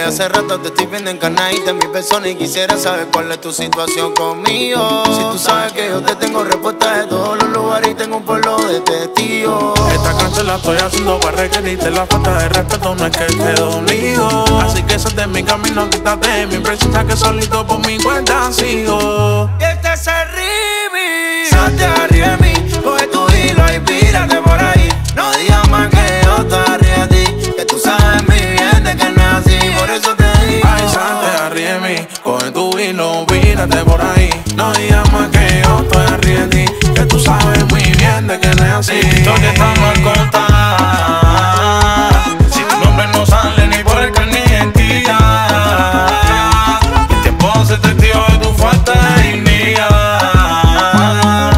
hace rato te estoy viendo encarnadita en mi persona y quisiera saber cuál es tu situación conmigo. Si tú sabes que yo te tengo respuesta de todos los lugares y tengo un pueblo de testigos. Esta canción la estoy haciendo para requerirte la falta de respeto, no es que te dolido. Así que de mi camino, quítate de mi precisa que solito por mi cuenta sigo. Hilo, pírate por ahí. No digas más que yo estoy arriba de ti, que tú sabes muy bien de que no es así. Esto que estamos al contar. Si tu nombre no sale ni por el carnet de identidad, el tiempo se testigo de tu falta de dignidad.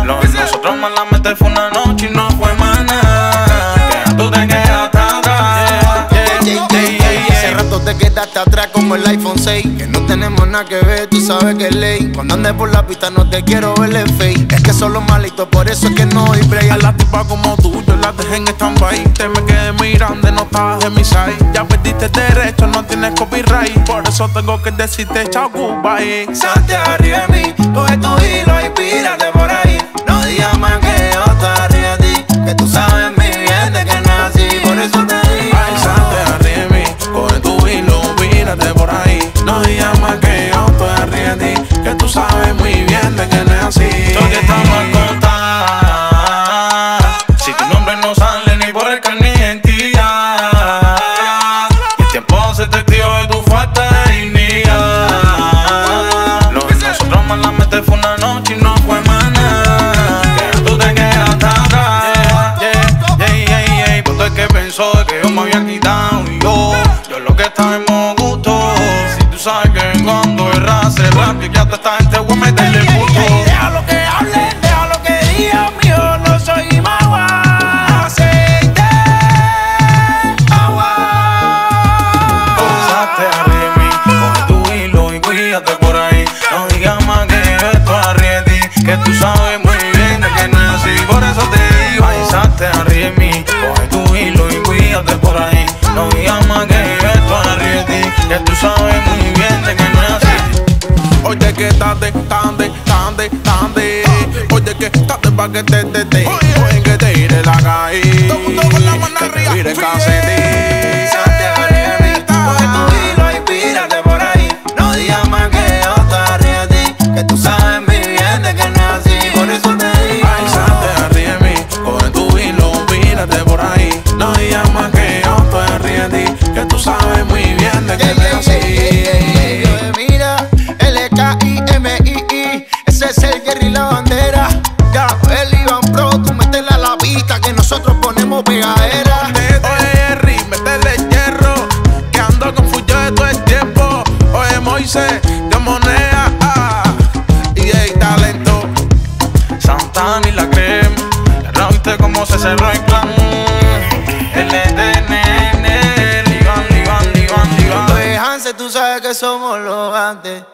Lo de nosotros malamente fue una noche y no fue más nada. Que tú te quedaste atrás. Hace rato te quedaste atrás como el iPhone 6 Que no tenemos nada que ver, tú sabes que es ley. Cuando andes por la pista no te quiero ver el fake Es que son los malitos, por eso es que no doy break. A la tipa como tú, yo la dejé en stand-by. Te me quedé mirando, no estabas en mi side. Ya perdiste derecho, no tienes copyright. Por eso tengo que decirte chao, goodbye. Salte arriba de mí, coge tu hilo y pírate por ahí fue una noche y no fue. Que tú te quedaste atrás. Yeah, yeah, yeah, yeah. Pues tú es que pensó que yo me había quitado y yo, yo lo que estaba en modo gusto. Si tú sabes que cuando erras, cerrar, que ya te esta gente voy a meterle puto. Oye que tarde, tarde, tarde, tarde Oye que tarde pa' que te, te, te. Oye. Que te iré la calle Que te vire casetín Santana y la crema, ya viste cómo se cerró el clan. El EDN, Ligan, Ligan, Ligan, Ligan. Pues Hanse, tú sabes que somos los antes.